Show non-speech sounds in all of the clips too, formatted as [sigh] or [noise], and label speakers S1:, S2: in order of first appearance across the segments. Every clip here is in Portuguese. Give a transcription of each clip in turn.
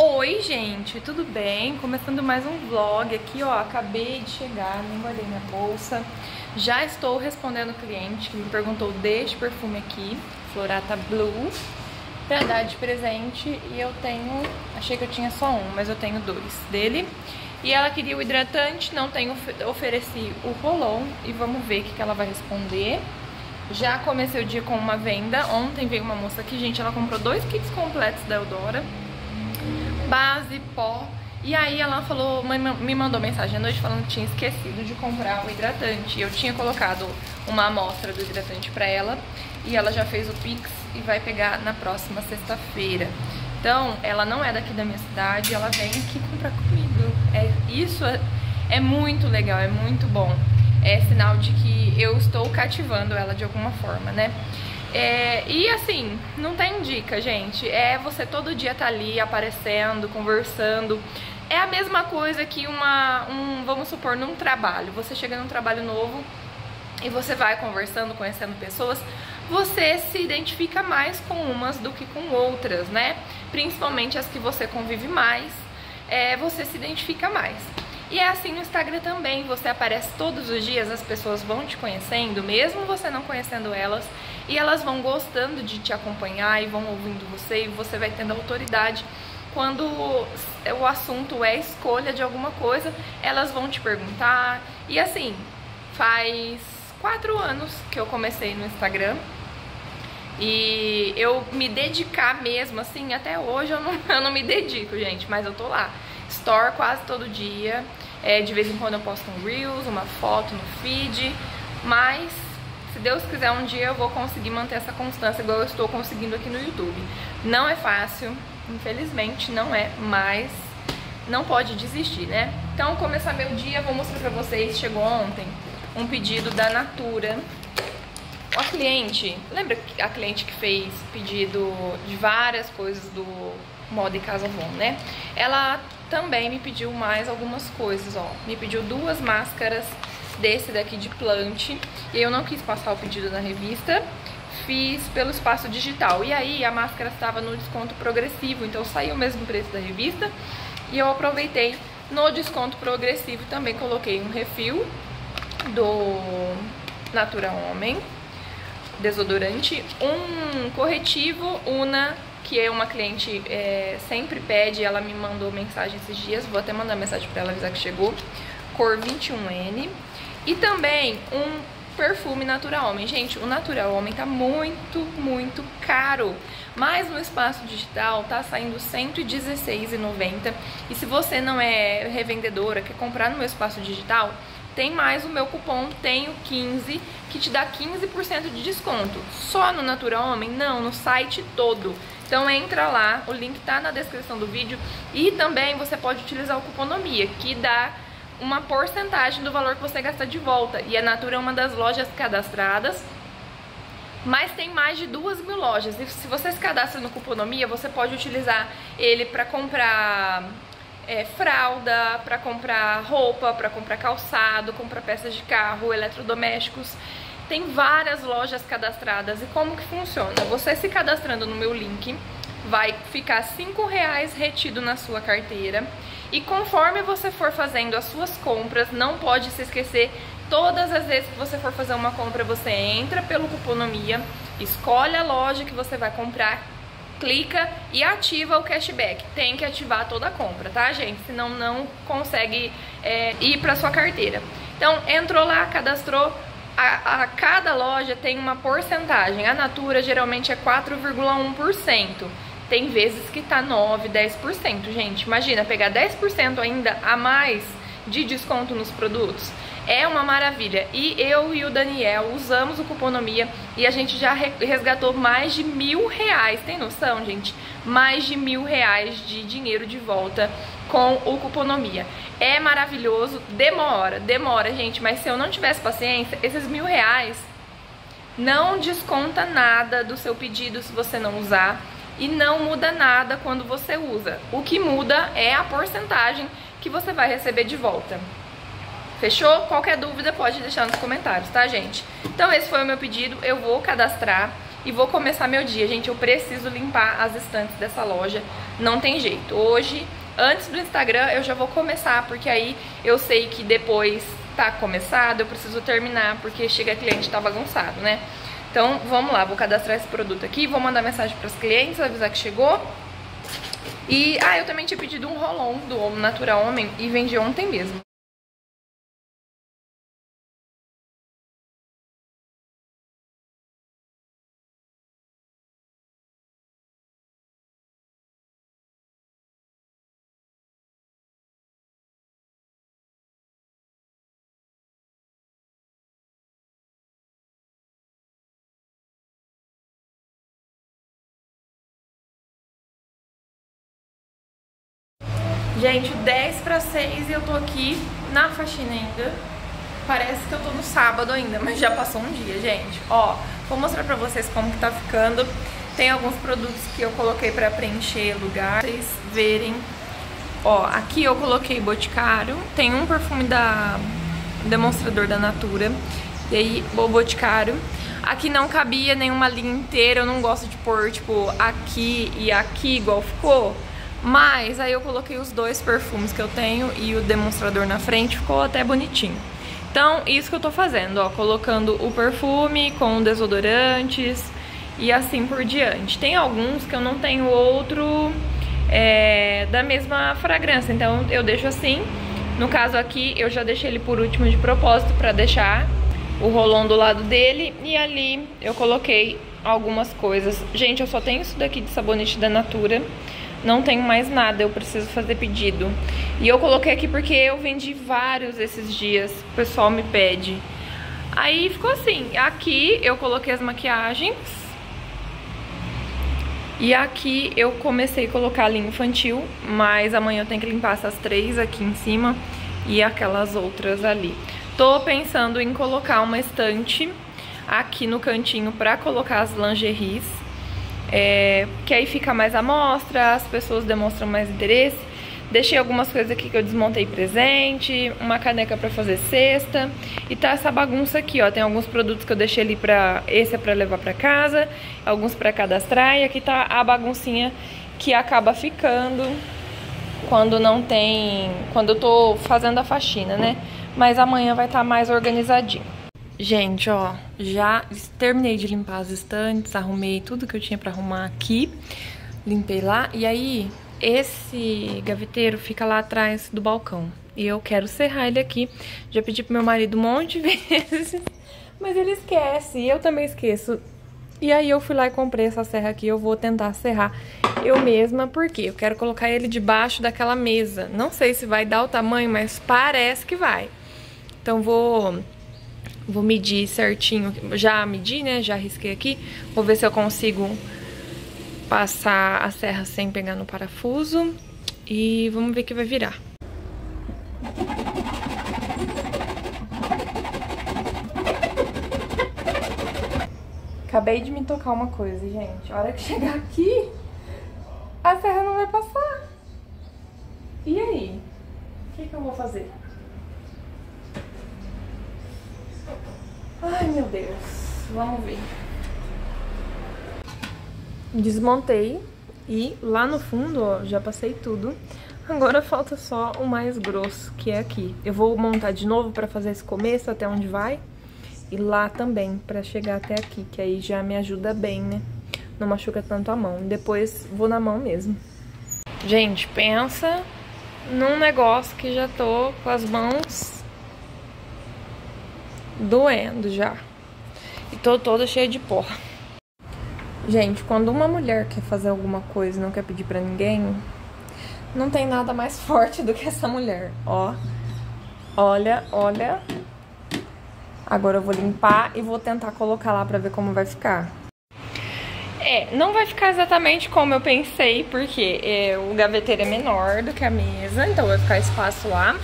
S1: Oi, gente, tudo bem? Começando mais um vlog aqui, ó, acabei de chegar, nem guardei minha bolsa. Já estou respondendo o cliente que me perguntou deste perfume aqui, Florata Blue, pra dar de presente e eu tenho, achei que eu tinha só um, mas eu tenho dois dele. E ela queria o hidratante, não tenho, ofereci o rolon e vamos ver o que, que ela vai responder. Já comecei o dia com uma venda, ontem veio uma moça aqui, gente, ela comprou dois kits completos da Eudora base, pó. E aí ela falou, me mandou mensagem à noite falando que tinha esquecido de comprar o hidratante. Eu tinha colocado uma amostra do hidratante pra ela e ela já fez o Pix e vai pegar na próxima sexta-feira. Então, ela não é daqui da minha cidade, ela vem aqui comprar comigo. É, isso é, é muito legal, é muito bom. É sinal de que eu estou cativando ela de alguma forma, né? É, e assim, não tem dica, gente. É você todo dia tá ali aparecendo, conversando. É a mesma coisa que uma, um, vamos supor, num trabalho. Você chega num trabalho novo e você vai conversando, conhecendo pessoas, você se identifica mais com umas do que com outras, né? Principalmente as que você convive mais, é, você se identifica mais. E é assim no Instagram também, você aparece todos os dias, as pessoas vão te conhecendo, mesmo você não conhecendo elas, e elas vão gostando de te acompanhar e vão ouvindo você e você vai tendo autoridade. Quando o assunto é escolha de alguma coisa, elas vão te perguntar. E assim, faz quatro anos que eu comecei no Instagram. E eu me dedicar mesmo, assim, até hoje eu não, [laughs] eu não me dedico, gente, mas eu tô lá. Store quase todo dia. É, de vez em quando eu posto um Reels, uma foto no feed. Mas se Deus quiser, um dia eu vou conseguir manter essa constância igual eu estou conseguindo aqui no YouTube. Não é fácil, infelizmente não é, mas não pode desistir, né? Então, começar meu dia, vou mostrar pra vocês, chegou ontem um pedido da Natura. A cliente, lembra a cliente que fez pedido de várias coisas do Moda e Casa Von, né? Ela também me pediu mais algumas coisas, ó. Me pediu duas máscaras desse daqui de plant. E eu não quis passar o pedido na revista, fiz pelo espaço digital. E aí a máscara estava no desconto progressivo, então saiu o mesmo preço da revista. E eu aproveitei no desconto progressivo também coloquei um refil do Natura Homem, desodorante, um corretivo Una, que é uma cliente é, sempre pede, ela me mandou mensagem esses dias, vou até mandar mensagem para ela avisar que chegou, cor 21N, e também um perfume Natura Homem. Gente, o Natura Homem tá muito, muito caro. Mas no espaço digital tá saindo R$116,90. E se você não é revendedora, quer comprar no meu espaço digital, tem mais o meu cupom Tenho 15, que te dá 15% de desconto. Só no Natura Homem? Não, no site todo. Então entra lá, o link tá na descrição do vídeo. E também você pode utilizar o Cuponomia, que dá uma porcentagem do valor que você gasta de volta. E a Natura é uma das lojas cadastradas, mas tem mais de duas mil lojas. E se você se cadastra no Cuponomia, você pode utilizar ele para comprar é, fralda, para comprar roupa, para comprar calçado, comprar peças de carro, eletrodomésticos. Tem várias lojas cadastradas. E como que funciona? Você se cadastrando no meu link, vai ficar cinco reais retido na sua carteira e conforme você for fazendo as suas compras, não pode se esquecer, todas as vezes que você for fazer uma compra, você entra pelo Cuponomia, escolhe a loja que você vai comprar, clica e ativa o cashback. Tem que ativar toda a compra, tá, gente? Senão não consegue é, ir para sua carteira. Então, entrou lá, cadastrou, a, a, cada loja tem uma porcentagem. A Natura geralmente é 4,1%. Tem vezes que tá 9, 10%, gente. Imagina pegar 10% ainda a mais de desconto nos produtos. É uma maravilha. E eu e o Daniel usamos o Cuponomia e a gente já resgatou mais de mil reais. Tem noção, gente? Mais de mil reais de dinheiro de volta com o Cuponomia. É maravilhoso, demora, demora, gente. Mas se eu não tivesse paciência, esses mil reais não desconta nada do seu pedido se você não usar e não muda nada quando você usa. O que muda é a porcentagem que você vai receber de volta. Fechou? Qualquer dúvida pode deixar nos comentários, tá, gente? Então esse foi o meu pedido, eu vou cadastrar e vou começar meu dia. Gente, eu preciso limpar as estantes dessa loja, não tem jeito. Hoje, antes do Instagram, eu já vou começar, porque aí eu sei que depois tá começado, eu preciso terminar, porque chega cliente tá bagunçado, né? Então, vamos lá, vou cadastrar esse produto aqui, vou mandar mensagem para os clientes, avisar que chegou. E, ah, eu também tinha pedido um rolon do Natural Homem e vendi ontem mesmo. Gente, 10 para 6 e eu tô aqui na faxina ainda. Parece que eu tô no sábado ainda, mas já passou um dia, gente. Ó, vou mostrar pra vocês como que tá ficando. Tem alguns produtos que eu coloquei pra preencher lugar, pra vocês verem. Ó, aqui eu coloquei Boticário. Tem um perfume da Demonstrador da Natura. E aí, o Boticário. Aqui não cabia nenhuma linha inteira, eu não gosto de pôr, tipo, aqui e aqui igual ficou. Mas aí eu coloquei os dois perfumes que eu tenho e o demonstrador na frente, ficou até bonitinho. Então, isso que eu tô fazendo, ó, colocando o perfume com desodorantes e assim por diante. Tem alguns que eu não tenho outro é, da mesma fragrância, então eu deixo assim. No caso aqui, eu já deixei ele por último de propósito pra deixar o rolão do lado dele e ali eu coloquei algumas coisas. Gente, eu só tenho isso daqui de sabonete da Natura não tenho mais nada, eu preciso fazer pedido. E eu coloquei aqui porque eu vendi vários esses dias, o pessoal me pede. Aí ficou assim, aqui eu coloquei as maquiagens. E aqui eu comecei a colocar a linha infantil, mas amanhã eu tenho que limpar essas três aqui em cima e aquelas outras ali. Tô pensando em colocar uma estante aqui no cantinho pra colocar as lingeries é, que aí fica mais à mostra, as pessoas demonstram mais interesse. Deixei algumas coisas aqui que eu desmontei presente, uma caneca pra fazer cesta. E tá essa bagunça aqui, ó. Tem alguns produtos que eu deixei ali pra... Esse é pra levar pra casa, alguns pra cadastrar. E aqui tá a baguncinha que acaba ficando quando não tem... Quando eu tô fazendo a faxina, né? Mas amanhã vai estar tá mais organizadinho. Gente, ó, já terminei de limpar as estantes, arrumei tudo que eu tinha pra arrumar aqui, limpei lá, e aí esse gaveteiro fica lá atrás do balcão, e eu quero serrar ele aqui, já pedi pro meu marido um monte de [laughs] vezes, mas ele esquece, e eu também esqueço, e aí eu fui lá e comprei essa serra aqui, eu vou tentar serrar eu mesma, porque eu quero colocar ele debaixo daquela mesa, não sei se vai dar o tamanho, mas parece que vai, então vou Vou medir certinho, já medi, né, já risquei aqui. Vou ver se eu consigo passar a serra sem pegar no parafuso. E vamos ver que vai virar. Acabei de me tocar uma coisa, gente. A hora que chegar aqui, a serra não vai passar. E aí? O que, que eu vou fazer? Ai, meu Deus. Vamos ver. Desmontei e lá no fundo, ó, já passei tudo. Agora falta só o mais grosso, que é aqui. Eu vou montar de novo pra fazer esse começo até onde vai. E lá também, pra chegar até aqui, que aí já me ajuda bem, né? Não machuca tanto a mão. Depois vou na mão mesmo. Gente, pensa num negócio que já tô com as mãos doendo já. Tô toda cheia de porra. Gente, quando uma mulher quer fazer alguma coisa e não quer pedir pra ninguém, não tem nada mais [laughs] forte do que essa mulher. Ó, olha, olha. Agora eu vou limpar e vou tentar colocar lá pra ver como vai ficar. É, não vai ficar exatamente como eu pensei, porque é, o gaveteiro é menor do que a mesa, então vai ficar espaço lá.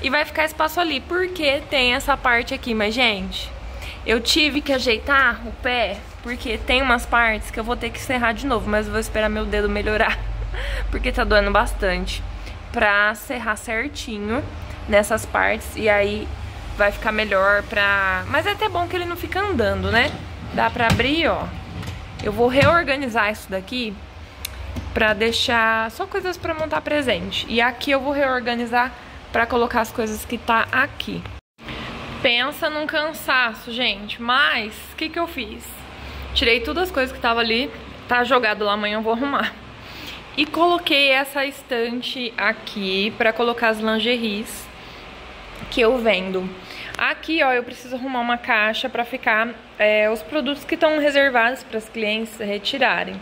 S1: E vai ficar espaço ali, porque tem essa parte aqui. Mas, gente, eu tive que ajeitar o pé, porque tem umas partes que eu vou ter que serrar de novo. Mas eu vou esperar meu dedo melhorar, [laughs] porque tá doendo bastante. Pra serrar certinho nessas partes. E aí vai ficar melhor pra... Mas é até bom que ele não fica andando, né? Dá pra abrir, ó. Eu vou reorganizar isso daqui pra deixar só coisas pra montar presente. E aqui eu vou reorganizar pra colocar as coisas que tá aqui. Pensa num cansaço, gente, mas o que que eu fiz? Tirei todas as coisas que tava ali, tá jogado lá, amanhã eu vou arrumar. E coloquei essa estante aqui pra colocar as lingeries que eu vendo. Aqui, ó, eu preciso arrumar uma caixa pra ficar é, os produtos que estão reservados para as clientes retirarem.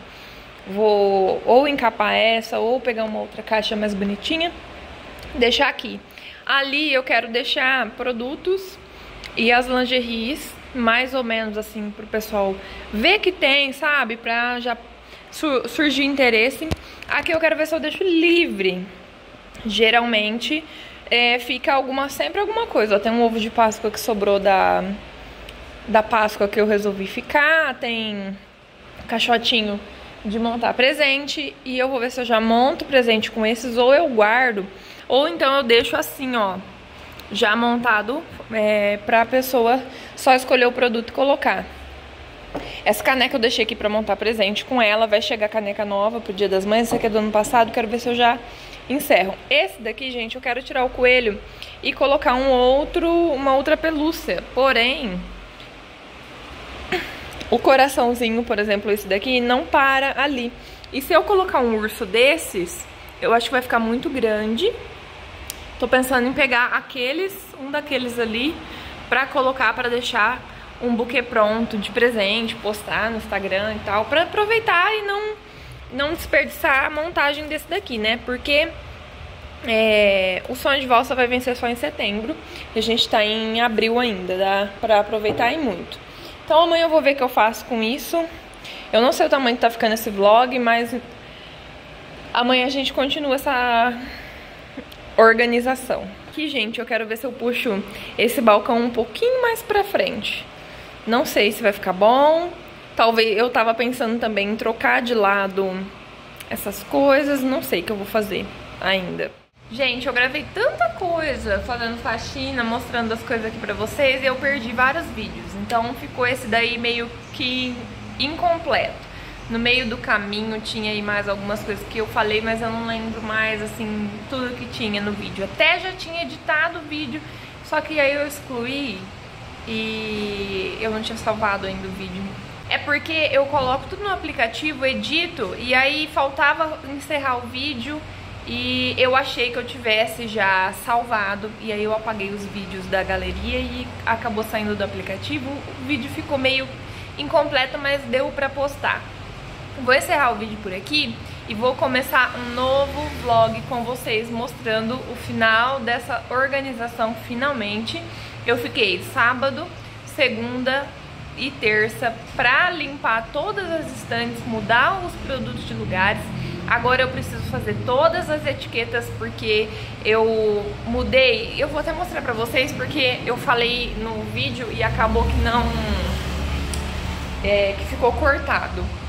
S1: Vou ou encapar essa ou pegar uma outra caixa mais bonitinha, deixar aqui. Ali eu quero deixar produtos e as lingeries, mais ou menos assim, pro pessoal ver que tem, sabe? Pra já su surgir interesse. Aqui eu quero ver se eu deixo livre. Geralmente é, fica alguma, sempre alguma coisa. Ó, tem um ovo de Páscoa que sobrou da, da Páscoa que eu resolvi ficar. Tem caixotinho de montar presente. E eu vou ver se eu já monto presente com esses ou eu guardo. Ou então eu deixo assim, ó já montado é, pra pessoa só escolher o produto e colocar. Essa caneca eu deixei aqui pra montar presente com ela, vai chegar caneca nova pro dia das mães, essa aqui é do ano passado, quero ver se eu já encerro. Esse daqui, gente, eu quero tirar o coelho e colocar um outro, uma outra pelúcia, porém... O coraçãozinho, por exemplo, esse daqui, não para ali. E se eu colocar um urso desses, eu acho que vai ficar muito grande Tô pensando em pegar aqueles, um daqueles ali, pra colocar, pra deixar um buquê pronto de presente, postar no Instagram e tal, pra aproveitar e não, não desperdiçar a montagem desse daqui, né? Porque é, o sonho de valsa vai vencer só em setembro e a gente tá em abril ainda, dá pra aproveitar e muito. Então amanhã eu vou ver o que eu faço com isso. Eu não sei o tamanho que tá ficando esse vlog, mas amanhã a gente continua essa organização. Aqui, gente, eu quero ver se eu puxo esse balcão um pouquinho mais pra frente. Não sei se vai ficar bom. Talvez eu tava pensando também em trocar de lado essas coisas. Não sei o que eu vou fazer ainda. Gente, eu gravei tanta coisa fazendo faxina, mostrando as coisas aqui pra vocês e eu perdi vários vídeos. Então ficou esse daí meio que incompleto. No meio do caminho tinha aí mais algumas coisas que eu falei, mas eu não lembro mais, assim, tudo que tinha no vídeo. Até já tinha editado o vídeo, só que aí eu excluí e eu não tinha salvado ainda o vídeo. É porque eu coloco tudo no aplicativo, edito, e aí faltava encerrar o vídeo e eu achei que eu tivesse já salvado e aí eu apaguei os vídeos da galeria e acabou saindo do aplicativo. O vídeo ficou meio incompleto, mas deu pra postar. Vou encerrar o vídeo por aqui e vou começar um novo vlog com vocês mostrando o final dessa organização finalmente. Eu fiquei sábado, segunda e terça pra limpar todas as estantes, mudar os produtos de lugares. Agora eu preciso fazer todas as etiquetas porque eu mudei. Eu vou até mostrar pra vocês porque eu falei no vídeo e acabou que não... É, que ficou cortado.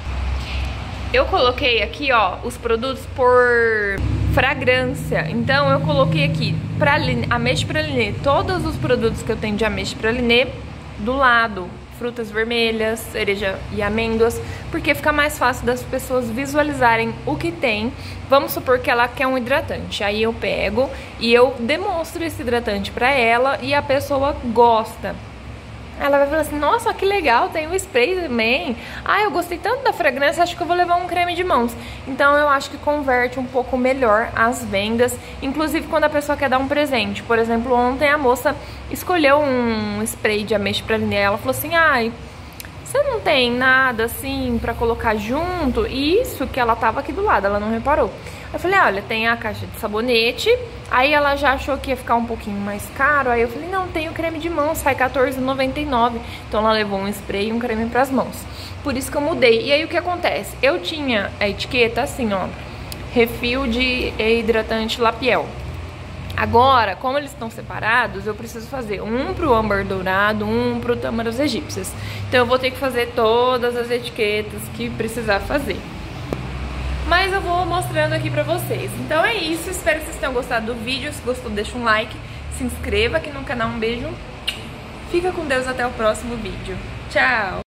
S1: Eu coloquei aqui, ó, os produtos por fragrância. Então eu coloquei aqui praline, ameixe praline, todos os produtos que eu tenho de ameixe praline do lado, frutas vermelhas, cereja e amêndoas, porque fica mais fácil das pessoas visualizarem o que tem. Vamos supor que ela quer um hidratante, aí eu pego e eu demonstro esse hidratante para ela e a pessoa gosta. Ela vai falar assim, nossa, que legal, tem um spray também. Ah, eu gostei tanto da fragrância, acho que eu vou levar um creme de mãos. Então eu acho que converte um pouco melhor as vendas, inclusive quando a pessoa quer dar um presente. Por exemplo, ontem a moça escolheu um spray de ameixa pra Linnea, ela falou assim, ai... Você não tem nada assim pra colocar junto? Isso que ela tava aqui do lado, ela não reparou. Eu falei, olha, tem a caixa de sabonete. Aí ela já achou que ia ficar um pouquinho mais caro. Aí eu falei, não, tem o creme de mãos, sai R$14,99. Então ela levou um spray e um creme pras mãos. Por isso que eu mudei. E aí o que acontece? Eu tinha a etiqueta assim, ó. Refil de hidratante Lapiel. Agora, como eles estão separados, eu preciso fazer um pro âmbar dourado, um pro tâmaras egípcias. Então eu vou ter que fazer todas as etiquetas que precisar fazer. Mas eu vou mostrando aqui pra vocês. Então é isso, espero que vocês tenham gostado do vídeo. Se gostou, deixa um like, se inscreva aqui no canal. Um beijo. Fica com Deus até o próximo vídeo. Tchau!